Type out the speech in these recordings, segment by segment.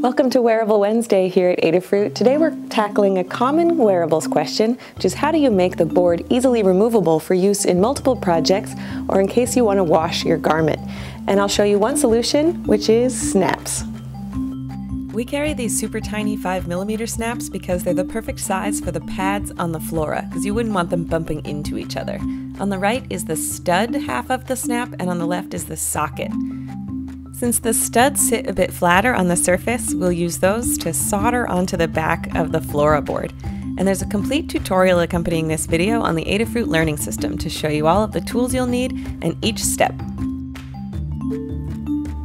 Welcome to Wearable Wednesday here at Adafruit. Today we're tackling a common wearables question, which is how do you make the board easily removable for use in multiple projects or in case you want to wash your garment. And I'll show you one solution, which is snaps. We carry these super tiny 5mm snaps because they're the perfect size for the pads on the Flora, because you wouldn't want them bumping into each other. On the right is the stud half of the snap, and on the left is the socket. Since the studs sit a bit flatter on the surface, we'll use those to solder onto the back of the Flora board. And there's a complete tutorial accompanying this video on the Adafruit Learning System to show you all of the tools you'll need and each step.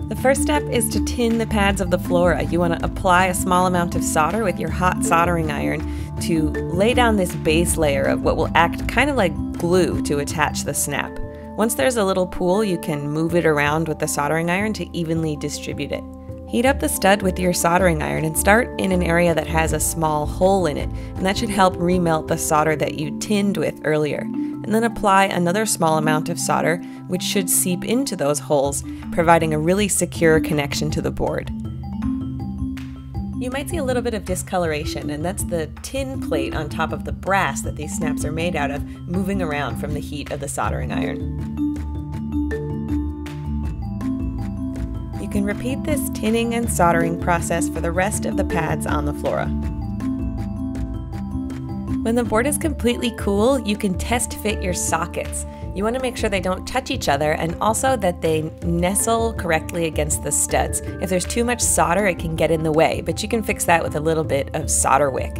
The first step is to tin the pads of the Flora. You want to apply a small amount of solder with your hot soldering iron to lay down this base layer of what will act kind of like glue to attach the snap. Once there's a little pool, you can move it around with the soldering iron to evenly distribute it. Heat up the stud with your soldering iron and start in an area that has a small hole in it, and that should help remelt the solder that you tinned with earlier. And then apply another small amount of solder, which should seep into those holes, providing a really secure connection to the board. You might see a little bit of discoloration, and that's the tin plate on top of the brass that these snaps are made out of moving around from the heat of the soldering iron. You can repeat this tinning and soldering process for the rest of the pads on the Flora. When the board is completely cool, you can test fit your sockets. You want to make sure they don't touch each other and also that they nestle correctly against the studs. If there's too much solder, it can get in the way, but you can fix that with a little bit of solder wick.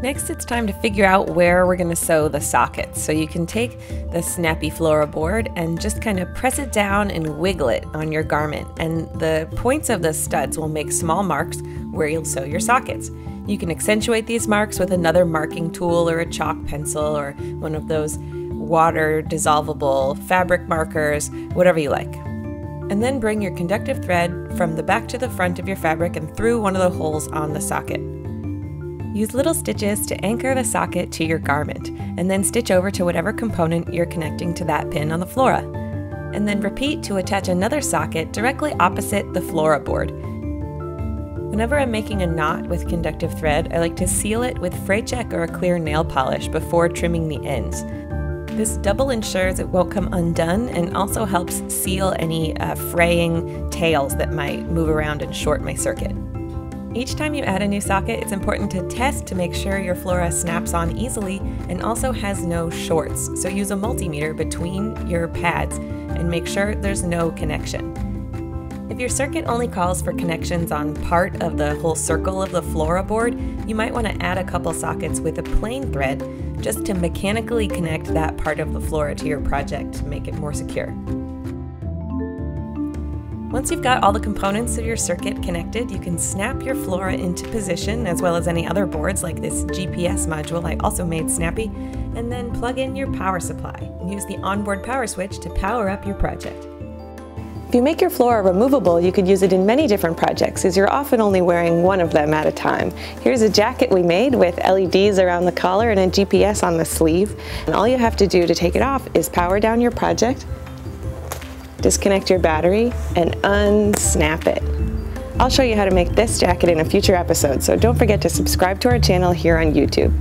Next, it's time to figure out where we're going to sew the sockets. So you can take the snappy Flora board and just kind of press it down and wiggle it on your garment. And the points of the studs will make small marks where you'll sew your sockets. You can accentuate these marks with another marking tool or a chalk pencil or one of those water dissolvable fabric markers, whatever you like. And then bring your conductive thread from the back to the front of your fabric and through one of the holes on the socket. Use little stitches to anchor the socket to your garment, and then stitch over to whatever component you're connecting to that pin on the flora. And then repeat to attach another socket directly opposite the flora board. Whenever I'm making a knot with conductive thread, I like to seal it with fray check or a clear nail polish before trimming the ends. This double ensures it won't come undone and also helps seal any uh, fraying tails that might move around and short my circuit. Each time you add a new socket, it's important to test to make sure your Flora snaps on easily and also has no shorts. So use a multimeter between your pads and make sure there's no connection. If your circuit only calls for connections on part of the whole circle of the Flora board, you might want to add a couple sockets with a plain thread just to mechanically connect that part of the Flora to your project to make it more secure. Once you've got all the components of your circuit connected, you can snap your Flora into position as well as any other boards like this GPS module I also made snappy, and then plug in your power supply and use the onboard power switch to power up your project. If you make your Flora removable, you could use it in many different projects as you're often only wearing one of them at a time. Here's a jacket we made with LEDs around the collar and a GPS on the sleeve. And all you have to do to take it off is power down your project, disconnect your battery, and unsnap it. I'll show you how to make this jacket in a future episode, so don't forget to subscribe to our channel here on YouTube.